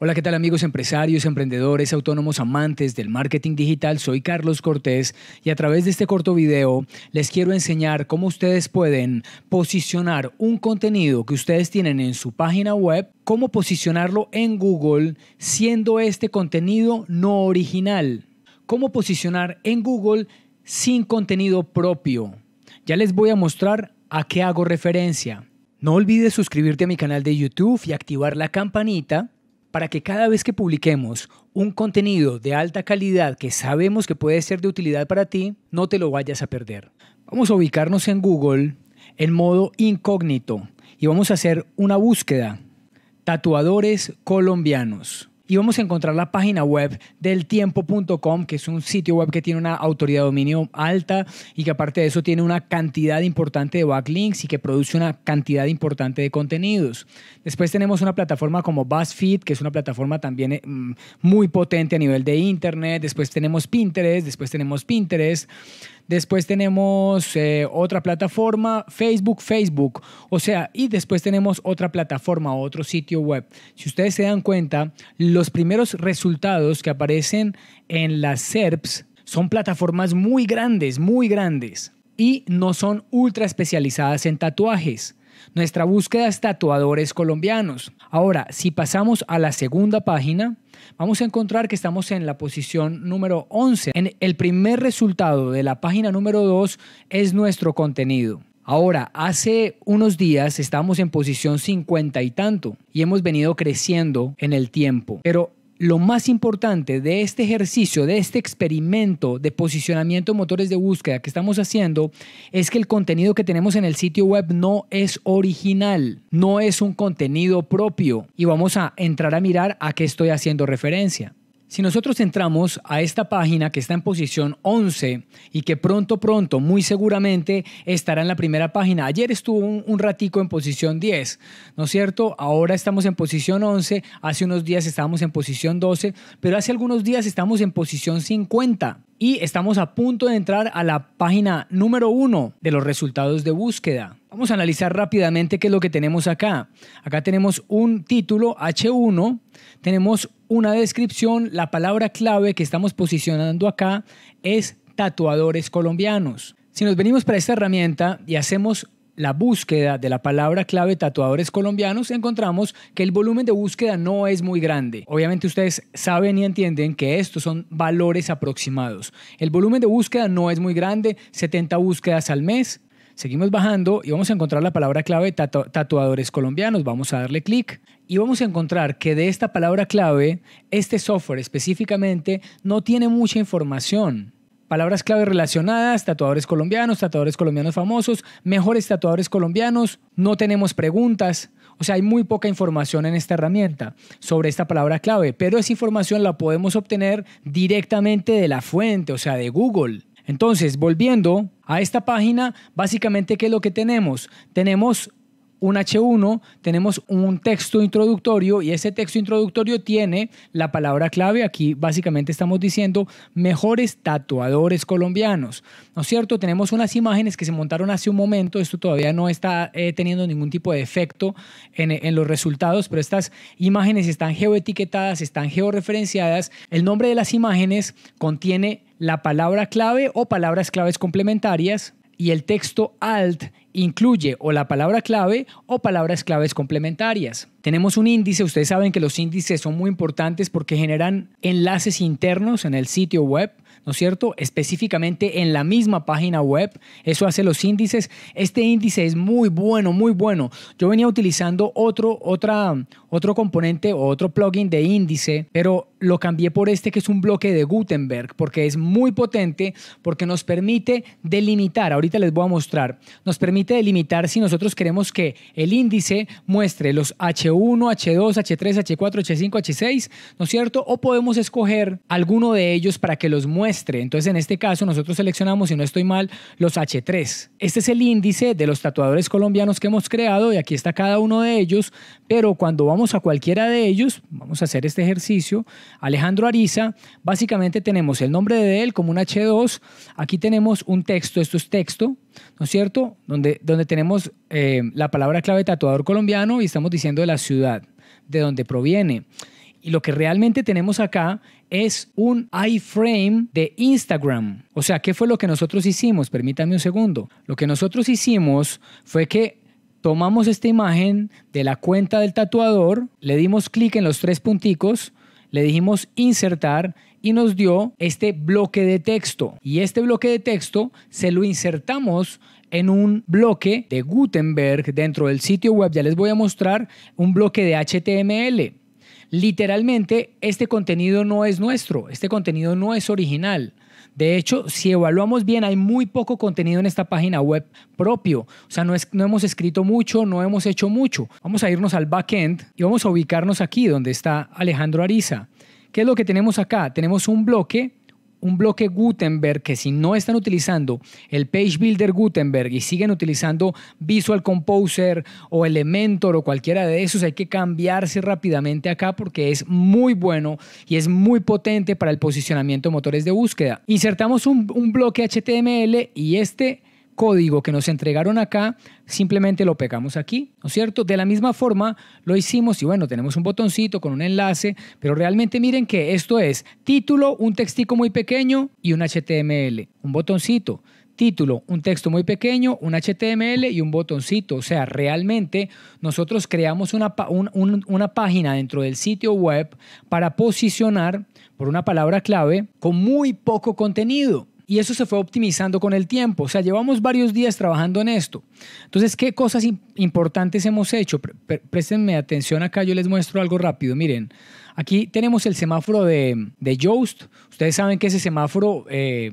Hola, ¿qué tal amigos empresarios, emprendedores, autónomos, amantes del marketing digital? Soy Carlos Cortés y a través de este corto video les quiero enseñar cómo ustedes pueden posicionar un contenido que ustedes tienen en su página web, cómo posicionarlo en Google siendo este contenido no original, cómo posicionar en Google sin contenido propio. Ya les voy a mostrar a qué hago referencia. No olvides suscribirte a mi canal de YouTube y activar la campanita para que cada vez que publiquemos un contenido de alta calidad que sabemos que puede ser de utilidad para ti, no te lo vayas a perder. Vamos a ubicarnos en Google en modo incógnito y vamos a hacer una búsqueda. Tatuadores colombianos y vamos a encontrar la página web del tiempo.com, que es un sitio web que tiene una autoridad de dominio alta y que aparte de eso tiene una cantidad importante de backlinks y que produce una cantidad importante de contenidos. Después tenemos una plataforma como BuzzFeed, que es una plataforma también eh, mm, muy potente a nivel de internet. Después tenemos Pinterest, después tenemos Pinterest. Después tenemos eh, otra plataforma, Facebook, Facebook. O sea, y después tenemos otra plataforma, otro sitio web. Si ustedes se dan cuenta, los primeros resultados que aparecen en las SERPs son plataformas muy grandes, muy grandes. Y no son ultra especializadas en tatuajes. Nuestra búsqueda es tatuadores colombianos. Ahora, si pasamos a la segunda página, vamos a encontrar que estamos en la posición número 11. En el primer resultado de la página número 2 es nuestro contenido. Ahora, hace unos días estábamos en posición 50 y tanto y hemos venido creciendo en el tiempo. Pero lo más importante de este ejercicio, de este experimento de posicionamiento de motores de búsqueda que estamos haciendo, es que el contenido que tenemos en el sitio web no es original, no es un contenido propio. Y vamos a entrar a mirar a qué estoy haciendo referencia. Si nosotros entramos a esta página que está en posición 11 y que pronto, pronto, muy seguramente estará en la primera página. Ayer estuvo un, ratico en posición 10, ¿no es cierto? Ahora estamos en posición 11, hace unos días estábamos en posición 12, pero hace algunos días estamos en posición 50 y estamos a punto de entrar a la página número 1 de los resultados de búsqueda. Vamos a analizar rápidamente qué es lo que tenemos acá. Acá tenemos un título H1, tenemos una descripción, la palabra clave que estamos posicionando acá es tatuadores colombianos. Si nos venimos para esta herramienta y hacemos la búsqueda de la palabra clave tatuadores colombianos, encontramos que el volumen de búsqueda no es muy grande. Obviamente ustedes saben y entienden que estos son valores aproximados. El volumen de búsqueda no es muy grande, 70 búsquedas al mes. Seguimos bajando y vamos a encontrar la palabra clave tatuadores colombianos. Vamos a darle clic y vamos a encontrar que de esta palabra clave, este software específicamente no tiene mucha información. Palabras clave relacionadas, tatuadores colombianos, tatuadores colombianos famosos, mejores tatuadores colombianos, no tenemos preguntas. O sea, hay muy poca información en esta herramienta sobre esta palabra clave, pero esa información la podemos obtener directamente de la fuente, o sea, de Google. Entonces, volviendo a esta página, básicamente, ¿qué es lo que tenemos? Tenemos un H1, tenemos un texto introductorio y ese texto introductorio tiene la palabra clave. Aquí básicamente estamos diciendo mejores tatuadores colombianos. ¿No es cierto? Tenemos unas imágenes que se montaron hace un momento. Esto todavía no está eh, teniendo ningún tipo de efecto en, en los resultados, pero estas imágenes están geoetiquetadas, están georreferenciadas. El nombre de las imágenes contiene la palabra clave o palabras claves complementarias y el texto alt incluye o la palabra clave o palabras claves complementarias. Tenemos un índice, ustedes saben que los índices son muy importantes porque generan enlaces internos en el sitio web ¿no es cierto? Específicamente en la misma página web. Eso hace los índices. Este índice es muy bueno, muy bueno. Yo venía utilizando otro, otra, otro componente o otro plugin de índice, pero lo cambié por este que es un bloque de Gutenberg porque es muy potente porque nos permite delimitar. Ahorita les voy a mostrar. Nos permite delimitar si nosotros queremos que el índice muestre los H1, H2, H3, H4, H5, H6, ¿no es cierto? O podemos escoger alguno de ellos para que los muestre entonces, en este caso, nosotros seleccionamos, si no estoy mal, los H3. Este es el índice de los tatuadores colombianos que hemos creado y aquí está cada uno de ellos, pero cuando vamos a cualquiera de ellos, vamos a hacer este ejercicio, Alejandro Ariza, básicamente tenemos el nombre de él como un H2, aquí tenemos un texto, esto es texto, ¿no es cierto? Donde, donde tenemos eh, la palabra clave tatuador colombiano y estamos diciendo de la ciudad, de donde proviene. Y lo que realmente tenemos acá es un iframe de Instagram. O sea, ¿qué fue lo que nosotros hicimos? Permítame un segundo. Lo que nosotros hicimos fue que tomamos esta imagen de la cuenta del tatuador, le dimos clic en los tres punticos, le dijimos insertar y nos dio este bloque de texto. Y este bloque de texto se lo insertamos en un bloque de Gutenberg dentro del sitio web. Ya les voy a mostrar un bloque de HTML. Literalmente, este contenido no es nuestro, este contenido no es original. De hecho, si evaluamos bien, hay muy poco contenido en esta página web propio. O sea, no, hemos escrito mucho, no hemos hecho mucho. Vamos a irnos al backend y vamos a ubicarnos aquí donde está Alejandro Ariza. ¿Qué es lo que tenemos acá? Tenemos un bloque un bloque Gutenberg que si no están utilizando el Page Builder Gutenberg y siguen utilizando Visual Composer o Elementor o cualquiera de esos, hay que cambiarse rápidamente acá porque es muy bueno y es muy potente para el posicionamiento de motores de búsqueda. Insertamos un, un bloque HTML y este código que nos entregaron acá, simplemente lo pegamos aquí, ¿no es cierto? De la misma forma lo hicimos y bueno, tenemos un botoncito con un enlace, pero realmente miren que esto es título, un textico muy pequeño y un HTML, un botoncito. Título, un texto muy pequeño, un HTML y un botoncito. O sea, realmente nosotros creamos una, una página dentro del sitio web para posicionar por una palabra clave con muy poco contenido y eso se fue optimizando con el tiempo. O sea, llevamos varios días trabajando en esto. Entonces, ¿qué cosas importantes hemos hecho? Préstenme atención acá, yo les muestro algo rápido. Miren, aquí tenemos el semáforo de, de Yoast. Ustedes saben que ese semáforo... Eh,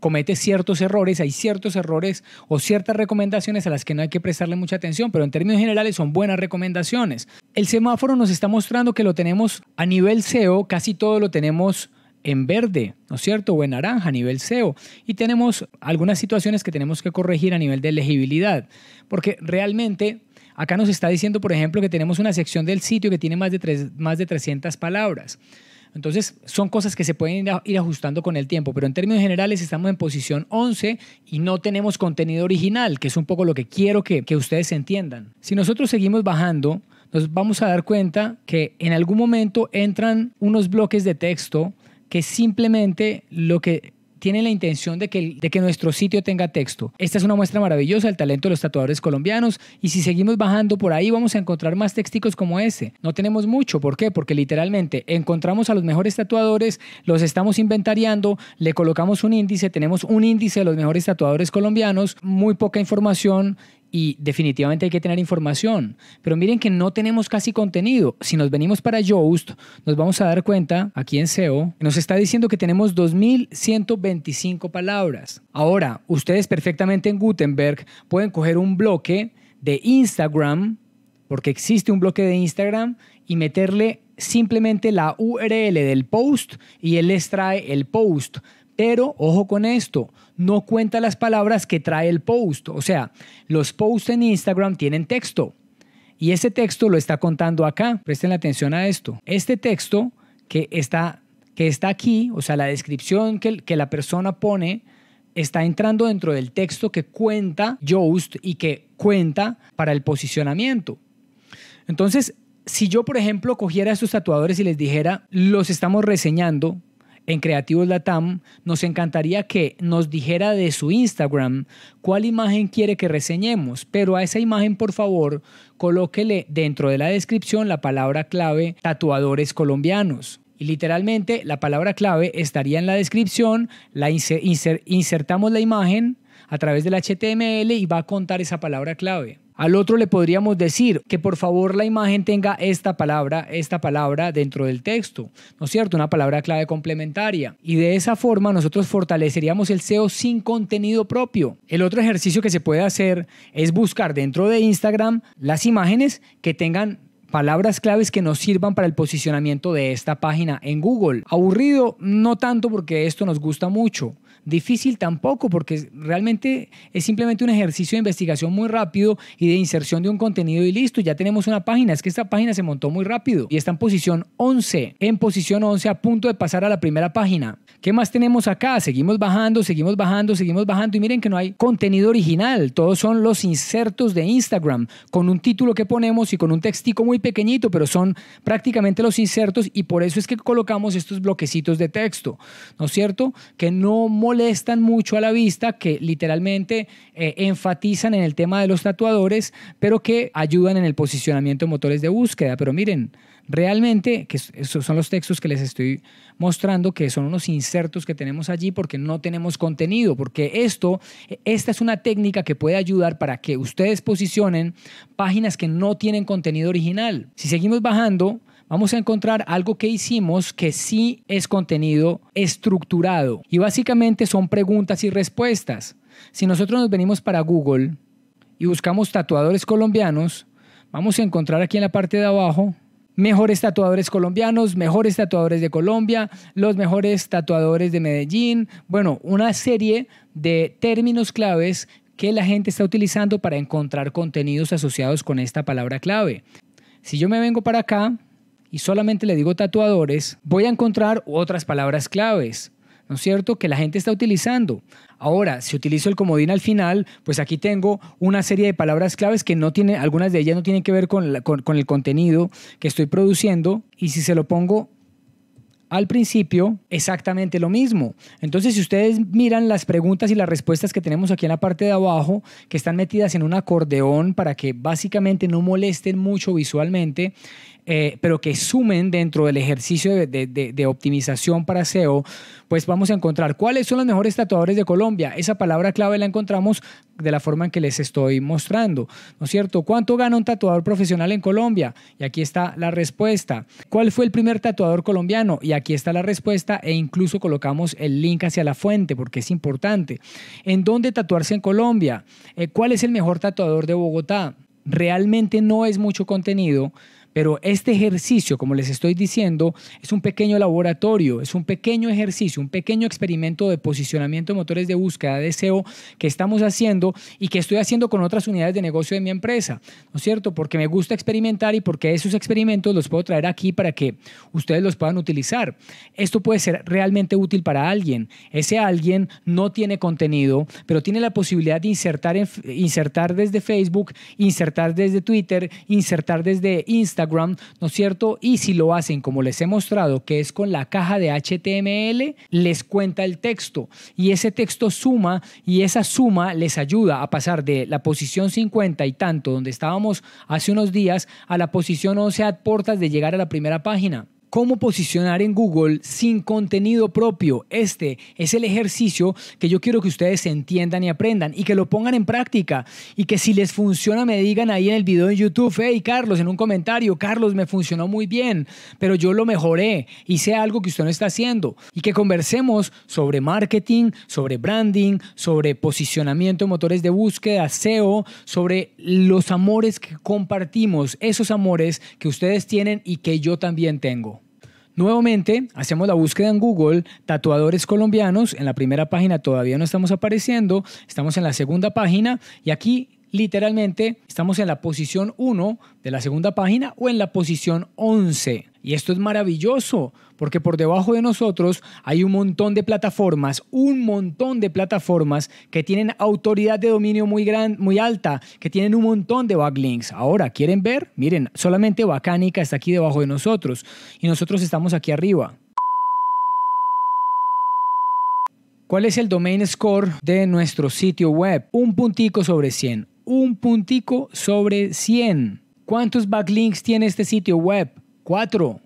comete ciertos errores, hay ciertos errores o ciertas recomendaciones a las que no hay que prestarle mucha atención, pero en términos generales son buenas recomendaciones. El semáforo nos está mostrando que lo tenemos a nivel SEO, casi todo lo tenemos en verde, ¿no es cierto? O en naranja a nivel SEO. Y tenemos algunas situaciones que tenemos que corregir a nivel de legibilidad, porque realmente acá nos está diciendo, por ejemplo, que tenemos una sección del sitio que tiene más de, más de 300 palabras. Entonces, son cosas que se pueden ir ajustando con el tiempo, pero en términos generales estamos en posición 11 y no tenemos contenido original, que es un poco lo que quiero que, que ustedes entiendan. Si nosotros seguimos bajando, nos vamos a dar cuenta que en algún momento entran unos bloques de texto que simplemente lo que tiene la intención de que, de que nuestro sitio tenga texto. Esta es una muestra maravillosa del talento de los tatuadores colombianos y si seguimos bajando por ahí vamos a encontrar más texticos como ese. No tenemos mucho, ¿por qué? Porque literalmente encontramos a los mejores tatuadores, los estamos inventariando, le colocamos un índice, tenemos un índice de los mejores tatuadores colombianos, muy poca información y definitivamente hay que tener información. Pero miren que no tenemos casi contenido. Si nos venimos para Yoast, nos vamos a dar cuenta, aquí en SEO, nos está diciendo que tenemos 2.125 palabras. Ahora, ustedes perfectamente en Gutenberg pueden coger un bloque de Instagram, porque existe un bloque de Instagram, y meterle simplemente la URL del post y él les trae el post. Pero ojo con esto, no cuenta las palabras que trae el post. O sea, los posts en Instagram tienen texto y ese texto lo está contando acá. Presten atención a esto. Este texto que está, que está aquí, o sea, la descripción que, que la persona pone, está entrando dentro del texto que cuenta Yoast y que cuenta para el posicionamiento. Entonces, si yo, por ejemplo, cogiera a estos tatuadores y les dijera, los estamos reseñando, en Creativos Latam, nos encantaría que nos dijera de su Instagram cuál imagen quiere que reseñemos, pero a esa imagen, por favor, colóquele dentro de la descripción la palabra clave tatuadores colombianos. Y literalmente la palabra clave estaría en la descripción, la insertamos la imagen a través del HTML y va a contar esa palabra clave. Al otro le podríamos decir que por favor la imagen tenga esta palabra, esta palabra dentro del texto, ¿no es cierto? Una palabra clave complementaria. Y de esa forma nosotros fortaleceríamos el SEO sin contenido propio. El otro ejercicio que se puede hacer es buscar dentro de Instagram las imágenes que tengan palabras claves que nos sirvan para el posicionamiento de esta página en Google. Aburrido, no tanto porque esto nos gusta mucho. Difícil tampoco, porque realmente es simplemente un ejercicio de investigación muy rápido y de inserción de un contenido y listo, ya tenemos una página. Es que esta página se montó muy rápido y está en posición 11, en posición 11 a punto de pasar a la primera página. ¿Qué más tenemos acá? Seguimos bajando, seguimos bajando, seguimos bajando y miren que no hay contenido original. Todos son los insertos de Instagram con un título que ponemos y con un textico muy pequeñito, pero son prácticamente los insertos y por eso es que colocamos estos bloquecitos de texto, ¿no es cierto? Que no molestan mucho a la vista, que literalmente eh, enfatizan en el tema de los tatuadores, pero que ayudan en el posicionamiento de motores de búsqueda. Pero miren, realmente, que esos son los textos que les estoy mostrando, que son unos insertos que tenemos allí porque no tenemos contenido, porque esto, esta es una técnica que puede ayudar para que ustedes posicionen páginas que no tienen contenido original. Si seguimos bajando, vamos a encontrar algo que hicimos que sí es contenido estructurado y básicamente son preguntas y respuestas. Si nosotros nos venimos para Google y buscamos tatuadores colombianos, vamos a encontrar aquí en la parte de abajo mejores tatuadores colombianos, mejores tatuadores de Colombia, los mejores tatuadores de Medellín, bueno, una serie de términos claves que la gente está utilizando para encontrar contenidos asociados con esta palabra clave. Si yo me vengo para acá y solamente le digo tatuadores, voy a encontrar otras palabras claves. ¿no es cierto?, que la gente está utilizando. Ahora, si utilizo el comodín al final, pues aquí tengo una serie de palabras claves que no tienen, algunas de ellas no tienen que ver con, con el contenido que estoy produciendo, y si se lo pongo al principio exactamente lo mismo. Entonces, si ustedes miran las preguntas y las respuestas que tenemos aquí en la parte de abajo, que están metidas en un acordeón para que básicamente no molesten mucho visualmente, eh, pero que sumen dentro del ejercicio de, optimización para SEO, pues vamos a encontrar cuáles son los mejores tatuadores de Colombia. Esa palabra clave la encontramos de la forma en que les estoy mostrando, ¿no es cierto? ¿Cuánto gana un tatuador profesional en Colombia? Y aquí está la respuesta. ¿Cuál fue el primer tatuador colombiano? Y aquí está la respuesta e incluso colocamos el link hacia la fuente porque es importante. ¿En dónde tatuarse en Colombia? Eh, ¿Cuál es el mejor tatuador de Bogotá? Realmente no es mucho contenido, pero este ejercicio, como les estoy diciendo, es un pequeño laboratorio, es un pequeño ejercicio, un pequeño experimento de posicionamiento de motores de búsqueda de SEO que estamos haciendo y que estoy haciendo con otras unidades de negocio de mi empresa, ¿no es cierto? Porque me gusta experimentar y porque esos experimentos los puedo traer aquí para que ustedes los puedan utilizar. Esto puede ser realmente útil para alguien. Ese alguien no tiene contenido, pero tiene la posibilidad de insertar, insertar desde Facebook, insertar desde Twitter, insertar desde Instagram ¿no es cierto? Y si lo hacen como les he mostrado, que es con la caja de HTML, les cuenta el texto y ese texto suma y esa suma les ayuda a pasar de la posición 50 y tanto, donde estábamos hace unos días, a la posición 11 a portas de llegar a la primera página cómo posicionar en Google sin contenido propio. Este es el ejercicio que yo quiero que ustedes entiendan y aprendan y que lo pongan en práctica y que si les funciona me digan ahí en el video de YouTube, hey Carlos, en un comentario, Carlos, me funcionó muy bien, pero yo lo mejoré, hice algo que usted no está haciendo y que conversemos sobre marketing, sobre branding, sobre posicionamiento de motores de búsqueda, SEO, sobre los amores que compartimos, esos amores que ustedes tienen y que yo también tengo. Nuevamente, hacemos la búsqueda en Google, tatuadores colombianos. En la primera página todavía no estamos apareciendo, estamos en la segunda página y aquí literalmente estamos en la posición 1 de la segunda página o en la posición 11. Y esto es maravilloso, porque por debajo de nosotros hay un montón de plataformas, un montón de plataformas que tienen autoridad de dominio muy, gran, muy alta, que tienen un montón de backlinks. Ahora, ¿quieren ver? Miren, solamente Bacánica está aquí debajo de nosotros y nosotros estamos aquí arriba. ¿Cuál es el domain score de nuestro sitio web? Un puntico sobre 100. Un puntico sobre 100. ¿Cuántos backlinks tiene este sitio web? Cuatro.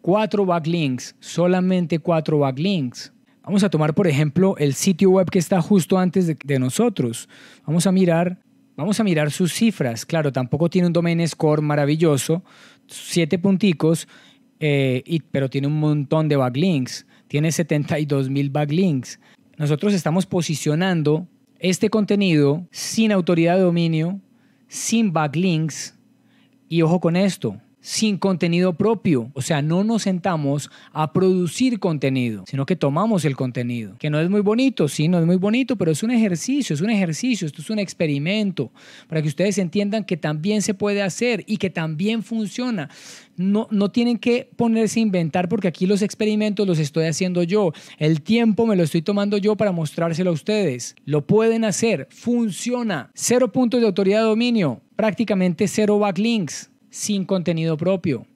Cuatro backlinks. Solamente cuatro backlinks. Vamos a tomar, por ejemplo, el sitio web que está justo antes de, nosotros. Vamos a mirar, vamos a mirar sus cifras. Claro, tampoco tiene un domain score maravilloso, siete punticos, eh, pero tiene un montón de backlinks. Tiene 72 mil backlinks. Nosotros estamos posicionando este contenido sin autoridad de dominio, sin backlinks. Y ojo con esto, sin contenido propio. O sea, no nos sentamos a producir contenido, sino que tomamos el contenido. Que no es muy bonito, sí, no es muy bonito, pero es un ejercicio, es un ejercicio, esto es un experimento, para que ustedes entiendan que también se puede hacer y que también funciona. No, no tienen que ponerse a inventar porque aquí los experimentos los estoy haciendo yo. El tiempo me lo estoy tomando yo para mostrárselo a ustedes. Lo pueden hacer, funciona. Cero puntos de autoridad de dominio, prácticamente cero backlinks sin contenido propio.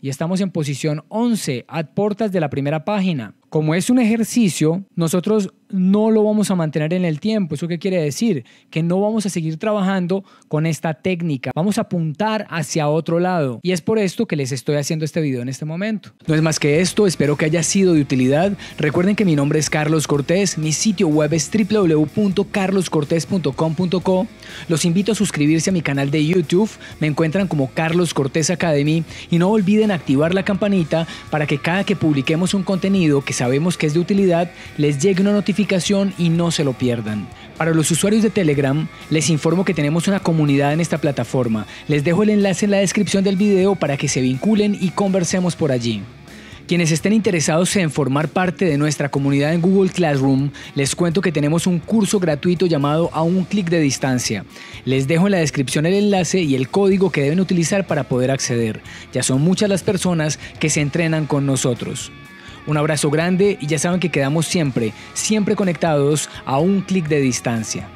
Y estamos en posición 11, a portas de la primera página. Como es un ejercicio, nosotros no lo vamos a mantener en el tiempo. ¿Eso qué quiere decir? Que no vamos a seguir trabajando con esta técnica. Vamos a apuntar hacia otro lado. Y es por esto que les estoy haciendo este video en este momento. No es más que esto, espero que haya sido de utilidad. Recuerden que mi nombre es Carlos Cortés, mi sitio web es www.carloscortés.com.co. Los invito a suscribirse a mi canal de YouTube, me encuentran como Carlos Cortés Academy y no olviden activar la campanita para que cada que publiquemos un contenido que sabemos que es de utilidad les llegue una notificación y no se lo pierdan. Para los usuarios de Telegram, les informo que tenemos una comunidad en esta plataforma. Les dejo el enlace en la descripción del video para que se vinculen y conversemos por allí. Quienes estén interesados en formar parte de nuestra comunidad en Google Classroom, les cuento que tenemos un curso gratuito llamado A un clic de distancia. Les dejo en la descripción el enlace y el código que deben utilizar para poder acceder. Ya son muchas las personas que se entrenan con nosotros. Un abrazo grande y ya saben que quedamos siempre, siempre conectados a un clic de distancia.